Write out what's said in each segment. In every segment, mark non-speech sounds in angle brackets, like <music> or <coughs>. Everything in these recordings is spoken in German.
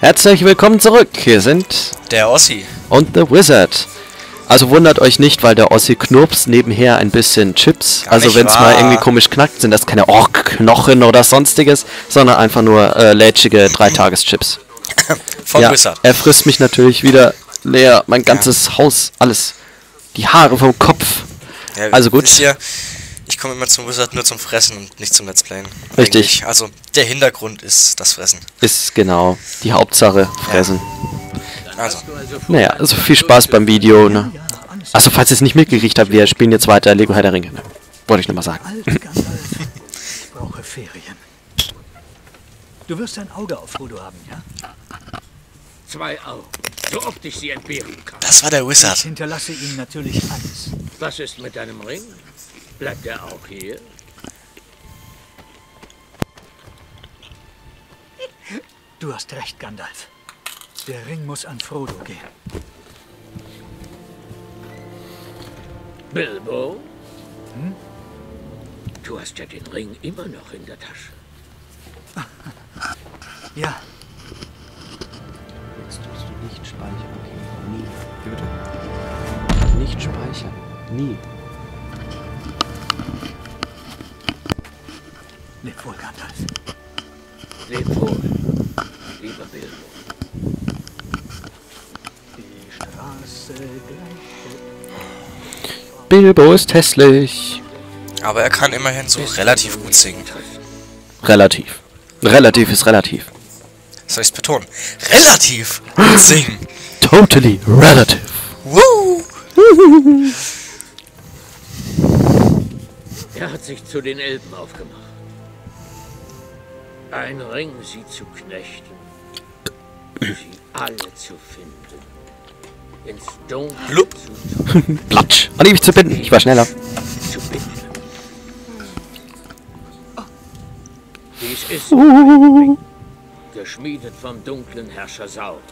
Herzlich willkommen zurück. Hier sind Der Ossi. und The Wizard. Also wundert euch nicht, weil der Ossi knurpst nebenher ein bisschen Chips. Gar also wenn es mal irgendwie komisch knackt, sind das keine Ork-Knochen oder sonstiges, sondern einfach nur äh, lätschige Dreitageschips. <coughs> Von ja, Wizard. er frisst mich natürlich wieder leer. Mein ganzes Haus, alles. Die Haare vom Kopf. Ja, also gut. Wisst ihr, komme immer zum Wizard nur zum Fressen und nicht zum Let's Playen. Richtig. Eigentlich. Also der Hintergrund ist das Fressen. Ist genau die Hauptsache. Fressen. Also, Naja, also viel Spaß beim Video. Ne? Achso, falls ihr es nicht mitgekriegt habt, wir spielen jetzt weiter Lego Herr der Ringe. Ne? Wollte ich nur mal sagen. Ich brauche Ferien. Du wirst ein Auge auf Frodo haben, ja? Zwei Augen, so oft ich sie entbehren kann. das war der Ich Wizard. hinterlasse ihm natürlich alles. Was ist mit deinem Ring? Bleibt er auch hier? Du hast recht, Gandalf. Der Ring muss an Frodo gehen. Bilbo? Hm? Du hast ja den Ring immer noch in der Tasche. <laughs> Ja, Jetzt tust du nicht speichern, okay? Nie. Bitte? Nicht speichern. Nie. Leb wohl, Gandalf. Leb wohl, lieber Bilbo. Die Straße gleich. Bilbo ist hässlich. Aber er kann immerhin so relativ gut singen. Relativ. Relativ ist relativ. Soll ich es betonen? Relativ gut singen. Totally relative. Woo! Er hat sich zu den Elben aufgemacht. Ein Ring, sie zu knechten. Sie alle zu finden. Ins Dunkel zu, <laughs> Platsch. An mich zu binden. Ich war schneller. zu binden. Dies ist Ring, geschmiedet vom dunklen Herrscher Sauron.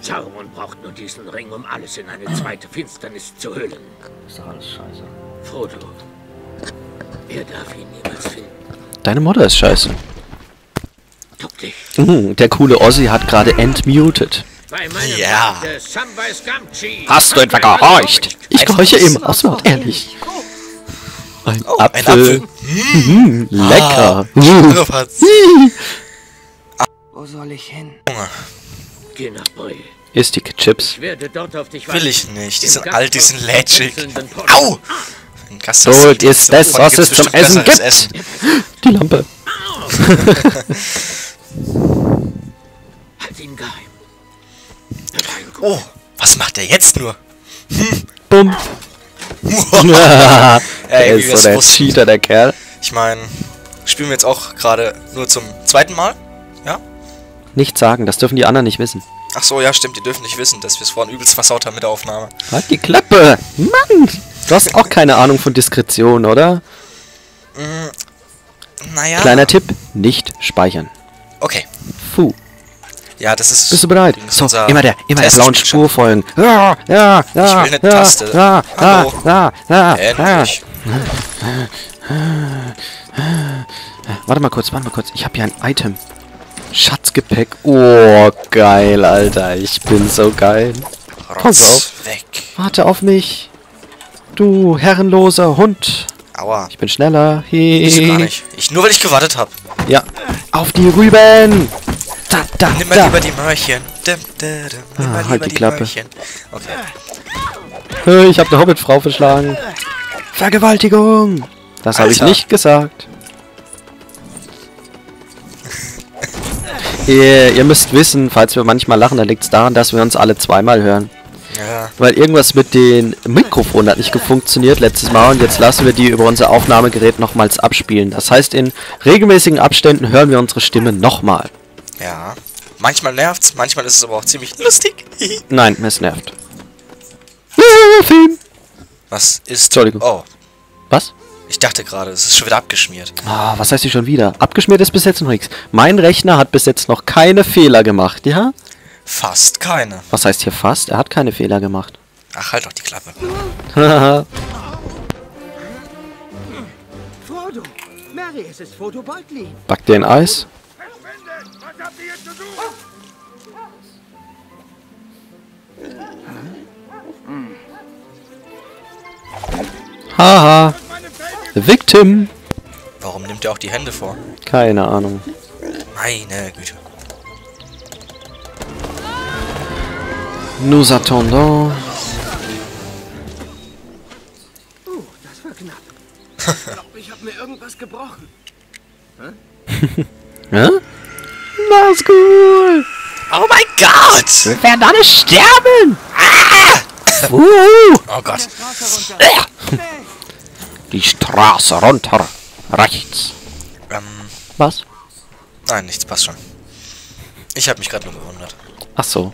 Sauron braucht nur diesen Ring, um alles in eine zweite Finsternis zu hüllen. Ist doch alles scheiße. Frodo, er darf ihn niemals finden. Deine Mutter ist scheiße. Duck dich. Mhm, der coole Ossi hat gerade entmuted. Ja. Hast du etwa gehorcht? Ich gehorche was. immer, auswärts, ehrlich. Ein Oh, Apfel. ein Apfel. Mhm, lecker. Uh. Schnurrpatz. Wo soll ich hin? Junge, Geh nach. Isst die Chips. Ich werde dort auf dich will ich nicht. Die sind alt, die sind lätschig. Au! Gast Gold ist das, was es zum Essen gibt. Die Lampe. Halt ihn geheim. Dein Oh, was macht der jetzt nur? Bumm. <laughs> der Ey, ist so der wussten. Cheater, der Kerl. Ich meine, spielen wir jetzt auch gerade nur zum zweiten Mal? Ja? Nicht sagen, das dürfen die anderen nicht wissen. Ach so, ja, stimmt, die dürfen nicht wissen, dass wir es vorhin übelst versaut haben mit der Aufnahme. Halt die Klappe. Mann. Du hast auch keine Ahnung von Diskretion, oder? Naja. Kleiner Tipp, nicht speichern. Okay. Puh. Ja, das ist. Bist du bereit? So, immer der, immer der blauen Spur folgen. Ja, ja, ja, Ich will eine ja, Taste. Ja, Hallo. ja, ja, ja. Endlich. Warte mal kurz, warte mal kurz. Ich habe hier ein Item. Schatzgepäck. Oh, geil, Alter. Ich bin so geil. Pass auf. weg. Warte auf mich. Du herrenloser Hund. Aua. Ich bin schneller. Ich gar nicht. Ich, nur weil ich gewartet habe. Ja. Auf die Rüben. Da, da, Nimm mal da. lieber die Möhrchen. Dim, dim, dim. Nimm Ah, mal halt die die, Klappe. Möhrchen. Okay. Hey, Ich habe eine Hobbitfrau verschlagen. Vergewaltigung. Das habe ich nicht gesagt. <laughs> ihr, ihr müsst wissen, falls wir manchmal lachen, dann liegt es daran, dass wir uns alle zweimal hören. Ja. Weil irgendwas mit den Mikrofonen hat nicht gefunktioniert letztes Mal und jetzt lassen wir die über unser Aufnahmegerät nochmals abspielen. Das heißt, in regelmäßigen Abständen hören wir unsere Stimme nochmal. Ja. Manchmal nervt's, manchmal ist es aber auch ziemlich lustig. <laughs> Nein, es nervt. Was ist. Entschuldigung. Oh, Was? ich dachte gerade, es ist schon wieder abgeschmiert. Ah, was heißt hier schon wieder? Abgeschmiert ist bis jetzt noch nichts. Mein Rechner hat bis jetzt noch keine Fehler gemacht, ja? Fast keine. Was heißt hier fast? Er hat keine Fehler gemacht. Ach, halt doch die Klappe. <laughs> Frodo! Mary, es ist Frodo Boltli. Back den Eis. Haha. Victim. Warum nimmt er auch die Hände vor? Keine Ahnung. Meine Güte. Nous attendons. Das war knapp. Ich glaube, ich habe mir irgendwas gebrochen. Hä? Mach's gut. Oh mein Gott! Wir werden alle sterben. Uh, Oh Gott. <laughs> die Straße runter. Rechts. Ähm, Was? nein, nichts, passt schon. Ich habe mich gerade nur gewundert. Ach so.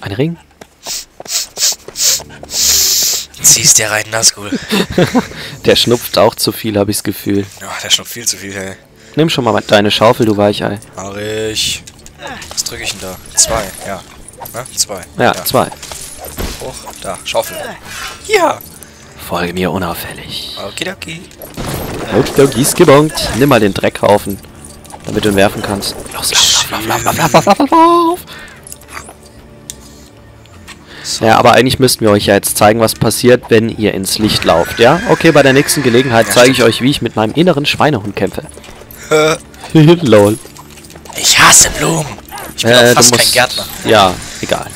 Ein Ring? Ziehst dir rein, Nazgul. <laughs> Der schnupft auch zu viel, habe ich das Gefühl. Ja, der schnupft viel zu viel, hey. Nimm schon mal deine Schaufel, du Weichei. Mach ich. Was drücke ich denn da? Zwei, ja. Ne? Zwei. Ja, zwei. Hoch, da, Schaufel. Ja. Folge mir unauffällig. Okidoki. Okidoki's gebongt. Nimm mal den Dreckhaufen, damit du ihn werfen kannst. Los, lauf, lauf, lauf, lauf, lauf, lauf, lauf, lauf, lauf. Ja, aber eigentlich müssten wir euch ja jetzt zeigen, was passiert, wenn ihr ins Licht lauft, ja? Okay, bei der nächsten Gelegenheit Ja, zeige ich euch, wie ich mit meinem inneren Schweinehund kämpfe. Äh, <laughs> Lol. Ich hasse Blumen. Ich bin Äh, fast kein musst- Gärtner. Ja, egal.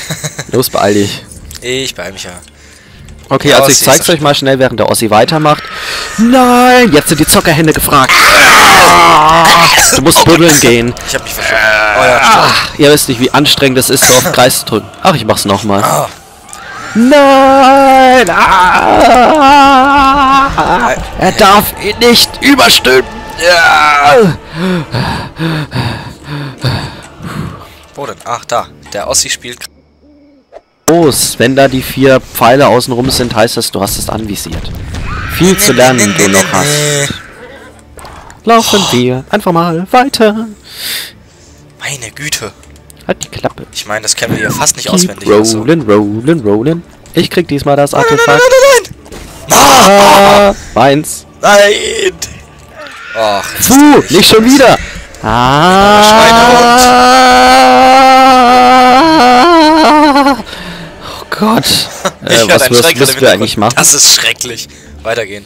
<laughs> Los, beeil dich. Ich beeil mich ja. Okay, Ja, also ich zeig's euch mal schnell, während der Ossi weitermacht. Nein, jetzt sind die Zockerhände gefragt. Du musst buddeln gehen. Ich hab mich verschluckt. Oh ja. Ach, ihr wisst nicht, wie anstrengend es ist, so auf Kreis zu drücken. Ach, ich mach's nochmal. Ah, Nein! Ah, er darf ihn nicht überstimmen. Ja. wo denn? Ach, da. Der Ossi spielt. Los, wenn da die vier Pfeile außenrum sind, heißt das, du hast es anvisiert. Viel zu lernen du noch hast. Laufen wir einfach mal weiter. Meine Güte. Halt die Klappe. Ich meine, das kennen wir ja fast nicht Keep auswendig. Also. rolling, rolling, rolling. Ich krieg diesmal das Nein, nein, Artefakt. nein, nein, nein, Ah, meins. nein! Nein! Ach, Puh, nicht schon wieder. Ah. Oh Gott. <laughs> Ich Äh, was wirst, im du eigentlich machen? Das ist schrecklich. Weitergehen.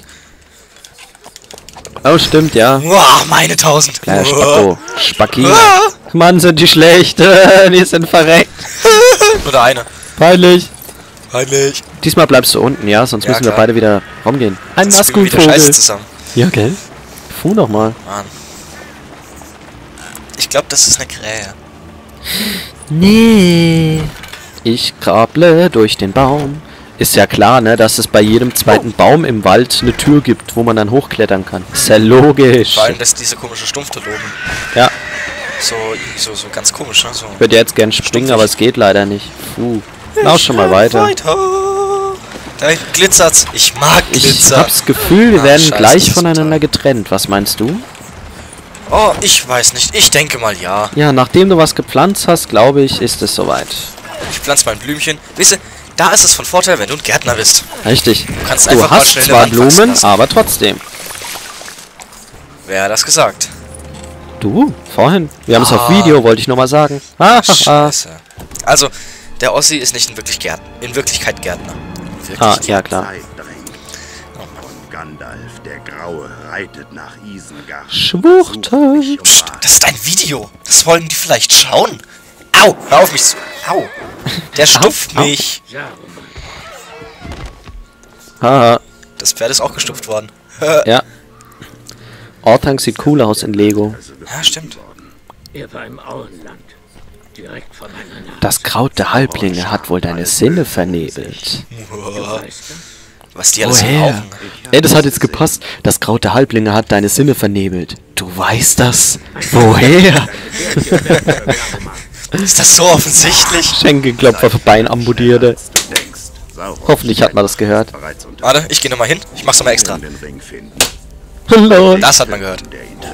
Oh, stimmt, ja. Uah, meine tausend. Kleiner Uah. Spacko. Spacki. Ah. Mann, sind die schlecht. <laughs> die sind verreckt. <laughs> Nur der eine. Peinlich. Peinlich. Diesmal bleibst du unten, ja? Sonst Ja, müssen wir klar. beide wieder rumgehen. Ein wir wieder Scheiße Maskulvogel. zusammen. Ja, gell? Fu noch mal. Mann. Ich glaube, das ist eine Krähe. Nee. Ich krable durch den Baum. Ist ja klar, ne, dass es bei jedem zweiten Baum im Wald eine Tür gibt, wo man dann hochklettern kann. Ist ja logisch. Vor allem das diese komische Stumpfte loben. Ja, So, so, so ganz komisch, ne? So. ich würde jetzt gern springen, aber es geht leider nicht. Puh. Lauf schon mal weiter. Weiter. Da glitzert's. Ich mag Ich Glitzer. hab's Gefühl, wir Ah, werden scheiße, das gleich voneinander total. getrennt. Was meinst du? Oh, ich weiß nicht. Ich denke mal ja. Ja, nachdem du was gepflanzt hast, glaube ich, ist es soweit. Ich pflanze mal ein Blümchen. Weißt du, da ist es von Vorteil, wenn du ein Gärtner bist. Richtig. kannst Du einfach hast zwar Blumen, lassen. aber trotzdem. Wer hat das gesagt? Du, vorhin. Wir haben es auf Ah. Video, wollte ich nur mal sagen. Ah, ah, Scheiße. Also, der Ossi ist nicht in, wirklich Gärtner, in Wirklichkeit Gärtner. Wirklich. ah, ja klar. Gandalf, der Graue, reitet nach Isengard. Schwuchte. Sucht mich um das ist ein Video. Das wollen die vielleicht schauen. Au, hör auf mich zu. Au. Der stupft au. mich. Haha, Das Pferd ist auch gestupft worden. ja. Orthanc sieht cool aus in Lego. Ja, stimmt. Er war im Auenland. Direkt vor meiner Nase. Das Kraut der Halblinge hat wohl deine Sinne vernebelt. Was die alles Woher? brauchen. Ey, das hat jetzt gepasst. Das Kraut der Halblinge hat deine Sinne vernebelt. Du weißt das. Woher? Ist das so offensichtlich? <laughs> Schenkelklopfer für Sauron Hoffentlich hat man das gehört. Warte, ich gehe nochmal hin. Ich mach's nochmal extra. Lol. Das hat man gehört.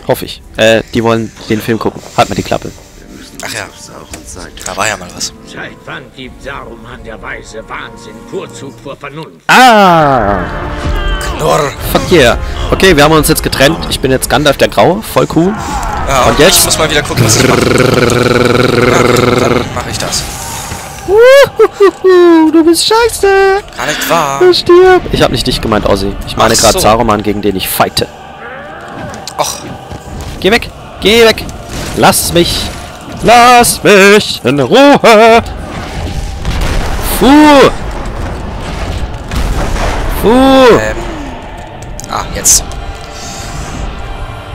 Hoffe ich. Äh, die wollen den Film gucken. Halt mal die Klappe. Ach ja. Da war ja mal was. Seit wann gibt Saruman der Weise Wahnsinn Vorzug vor Vernunft? Ah! Nur. Fuck yeah. Okay, wir haben uns jetzt getrennt. Ich bin jetzt Gandalf der Graue. Voll cool. Ja, Und und jetzt? Ich muss mal wieder gucken, was ich mache. Ja, dann mache ich das. Du bist scheiße. Gar nicht wahr. Du stirb. Ich habe nicht dich gemeint, Ozzy. Ich meine gerade so. Saruman, gegen den ich fighte. Och, Geh weg. Geh weg. Lass mich. Lass mich in Ruhe. Fuh. Fuh. ähm. Ah, jetzt.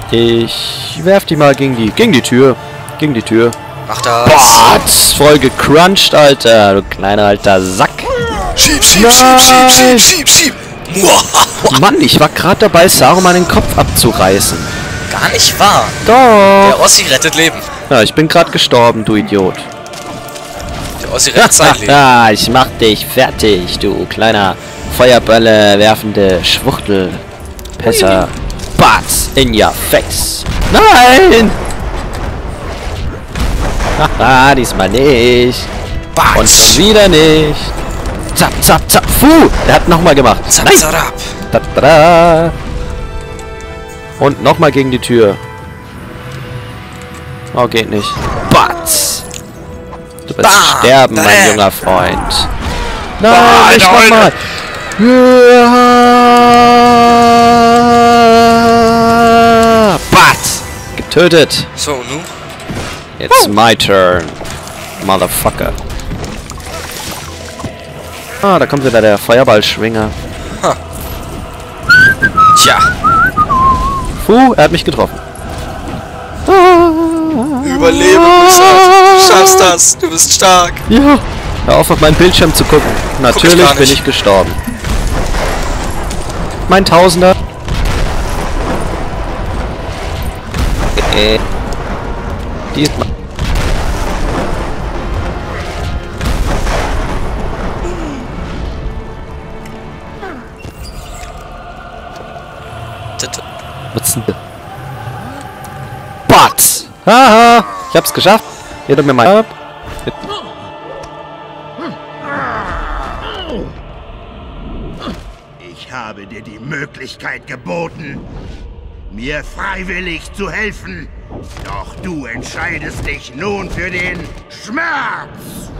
Ich werf dich mal gegen die, gegen die Tür. Gegen die Tür. Mach das. Boah, voll gecrunched, Alter. Du kleiner alter Sack. Schieb, schieb, schieb, schieb, schieb, schieb, schieb. Mann, ich war gerade dabei, Saruman den Kopf abzureißen. Gar nicht wahr. Doch. Der Ossi rettet Leben. Ja, ich bin gerade gestorben, du Idiot. Der Ossi rettet sein <laughs> Leben. Ja, ich mach dich fertig, du kleiner Feuerbälle werfende Schwuchtel. Pisser. Bats in your face. Nein! Haha, diesmal nicht. Und schon wieder nicht. Zap, zap, zap. Puh, der hat nochmal gemacht. Zap, Nein. zarab. Tada. Und nochmal gegen die Tür. Oh, geht nicht. Batz! Du wirst Bam. sterben, mein Bam. junger Freund. Nein, Bam, Leute. nochmal! Ja. Getötet! So, nun. It's my turn, Motherfucker. Ah, da kommt wieder der Feuerballschwinger. Tja, Puh, er hat mich getroffen. überlebe, Wizard. Du schaffst das. Du bist stark. Ja. Hör auf, auf meinen Bildschirm zu gucken. Natürlich gar bin nicht. ich gestorben. Mein Tausender. Äh. Diesmal. Tut- Was denn? Batz! Haha! Ich hab's geschafft. Jeder mir mal ab. Ich habe dir die Möglichkeit geboten, mir freiwillig zu helfen. Doch du entscheidest dich nun für den Schmerz.